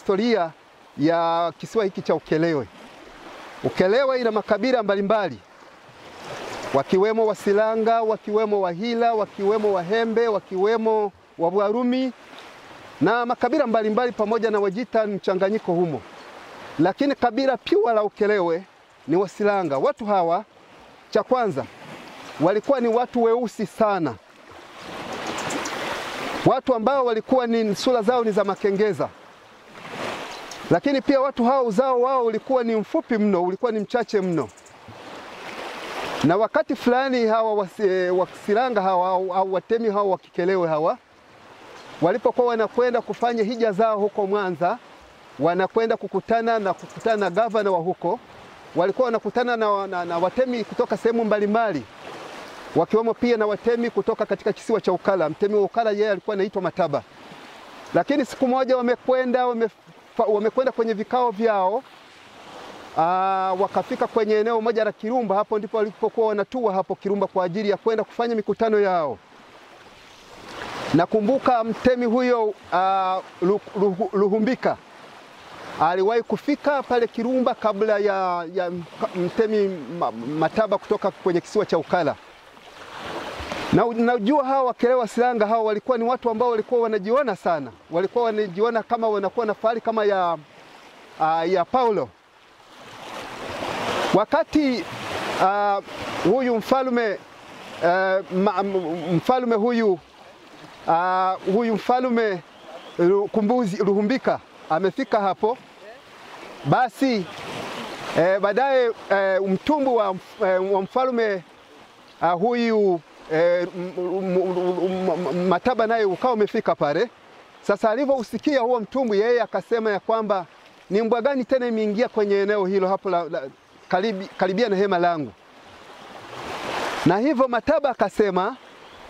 historia ya kisiwa hiki cha Ukerewe. Ukerewe ina makabila mbalimbali wakiwemo Wasilanga, wakiwemo Wahila, wakiwemo Wahembe, wakiwemo Wabwarumi na makabila mbalimbali pamoja na Wajita mchanganyiko humo, lakini kabila piwa la Ukerewe ni Wasilanga. Watu hawa, cha kwanza, walikuwa ni watu weusi sana, watu ambao walikuwa ni sura zao ni za makengeza, lakini pia watu hao uzao wao ulikuwa ni mfupi mno, ulikuwa ni mchache mno na wakati fulani hawa Wasilanga hawa au Watemi hawa Wakikelewe hawa walipokuwa wanakwenda kufanya hija zao huko Mwanza, wanakwenda kukutana na kukutana na gavana wa huko, walikuwa wanakutana na, na, na Watemi kutoka sehemu mbalimbali, wakiwemo pia na Watemi kutoka katika kisiwa cha Ukala. Mtemi wa Ukala yeye alikuwa anaitwa Mataba, lakini siku moja wamekwenda wamekwenda kwenye vikao vyao Aa, wakafika kwenye eneo moja la Kirumba. Hapo ndipo walipokuwa wanatua hapo Kirumba kwa ajili ya kwenda kufanya mikutano yao. Nakumbuka mtemi huyo uh, Luhumbika aliwahi kufika pale Kirumba kabla ya, ya mtemi Mataba kutoka kwenye kisiwa cha Ukala. Na najua hawa Wakerewe Silanga hawa walikuwa ni watu ambao walikuwa wanajiona sana, walikuwa wanajiona kama wanakuwa na fahari kama ya, uh, ya Paulo. Wakati uh, huyu mfalme uh, mfalme huyu uh, huyu mfalme Kumbuzi Ruhumbika amefika hapo, basi eh, baadaye eh, mtumbu wa, eh, wa mfalme uh, huyu eh, Mataba naye ukawa umefika pale. Sasa alivyousikia huo mtumbwi, yeye akasema ya kwamba ni mbwa gani tena imeingia kwenye eneo hilo hapo la, la, Karibi, karibia na hema langu. Na hivyo Mataba akasema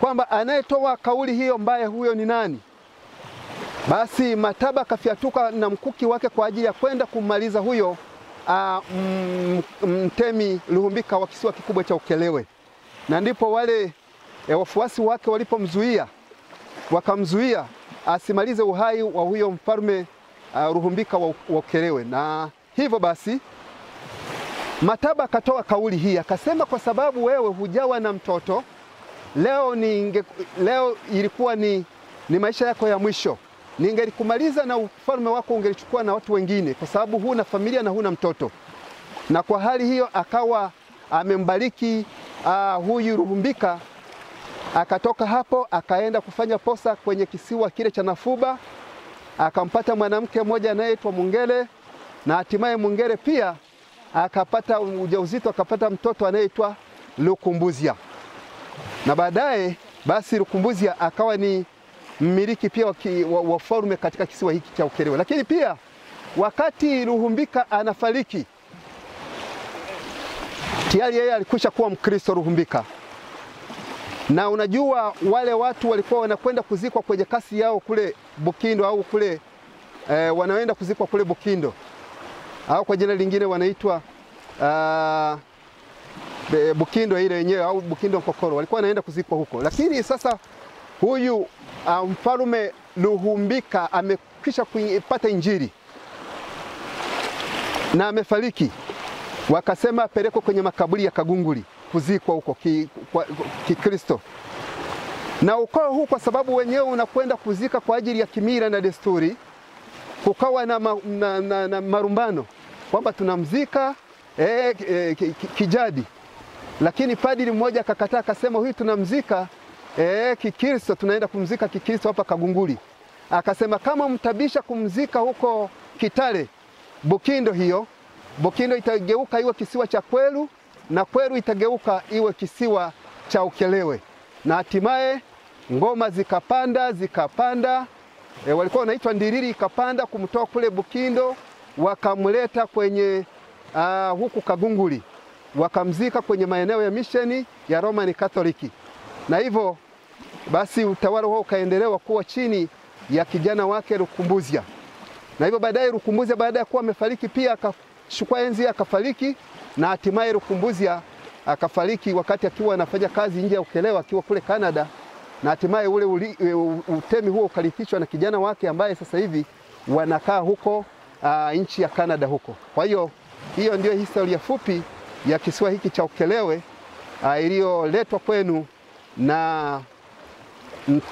kwamba anayetoa kauli hiyo mbaya huyo ni nani? Basi Mataba akafyatuka na mkuki wake kwa ajili ya kwenda kummaliza huyo a, m, mtemi Luhumbika wa kisiwa kikubwa cha Ukelewe, na ndipo wale e, wafuasi wake walipomzuia, wakamzuia asimalize uhai wa huyo mfalme uh, wa, wa Ukerewe, na hivyo basi Mataba akatoa kauli hii akasema, kwa sababu wewe hujawa na mtoto leo, ninge, leo ilikuwa ni, ni maisha yako ya mwisho, ningelikumaliza na ufalme wako ungelichukua na watu wengine, kwa sababu huna familia na huna mtoto. Na kwa hali hiyo akawa amembariki uh, huyu Luhumbika. Akatoka hapo akaenda kufanya posa kwenye kisiwa kile cha Nafuba, akampata mwanamke mmoja anayeitwa Mungele, na hatimaye Mungele pia akapata ujauzito akapata mtoto anayeitwa Lukumbuzia, na baadaye basi Lukumbuzia akawa ni mmiliki pia wa falme katika kisiwa hiki cha Ukerewe. Lakini pia wakati Ruhumbika anafariki, tayari yeye alikwisha kuwa Mkristo Luhumbika, na unajua wale watu walikuwa wanakwenda kuzikwa kwenye kasi yao kule Bukindo au kule e, wanaenda kuzikwa kule Bukindo. Au kwa jina lingine wanaitwa uh, Bukindo ile yenyewe au Bukindo Nkokoro, walikuwa wanaenda kuzikwa huko. Lakini sasa huyu uh, mfalme Luhumbika amekwisha kupata Injili. Na amefariki, wakasema apelekwe kwenye makaburi ya Kagunguli kuzikwa huko Kikristo na ukoo huu, kwa sababu wenyewe unakwenda kuzika kwa ajili ya kimila na desturi, kukawa na, ma, na, na, na marumbano kwamba tunamzika e, e, kijadi, lakini padri mmoja akakataa, akasema huyu tunamzika e, Kikristo, tunaenda kumzika Kikristo hapa Kagunguli. Akasema kama mtabisha kumzika huko Kitale Bukindo, hiyo Bukindo itageuka iwe kisiwa cha Kwelu na Kwelu itageuka iwe kisiwa cha ukelewe na hatimaye ngoma zikapanda zikapanda, e, walikuwa wanaitwa ndiriri, ikapanda kumtoa kule Bukindo wakamleta kwenye uh, huku Kagunguli. Wakamzika kwenye maeneo ya misheni ya Roman Katoliki, na hivyo basi utawala wao ukaendelewa kuwa chini ya kijana wake Rukumbuzia, na hivyo baadaye Rukumbuzia baada ya kuwa amefariki pia akachukua enzi akafariki, na hatimaye Lukumbuzia akafariki wakati akiwa anafanya kazi nje ya Ukerewe akiwa kule Canada, na hatimaye ule uli, utemi huo ukarithishwa na kijana wake ambaye sasa hivi wanakaa huko uh, nchi ya Canada huko. Kwa hiyo hiyo ndio historia fupi ya kisiwa hiki cha ukelewe uh, iliyoletwa kwenu na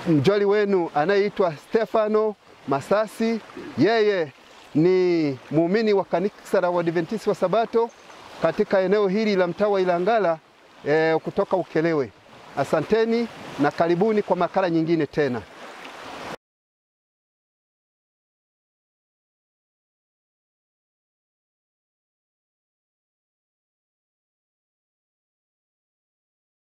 mjoli wenu anayeitwa Stefano Masasi. Yeye ni muumini wa kanisa la Waadventista wa Sabato katika eneo hili la mtaa wa Ilangala e, kutoka Ukelewe. Asanteni na karibuni kwa makala nyingine tena.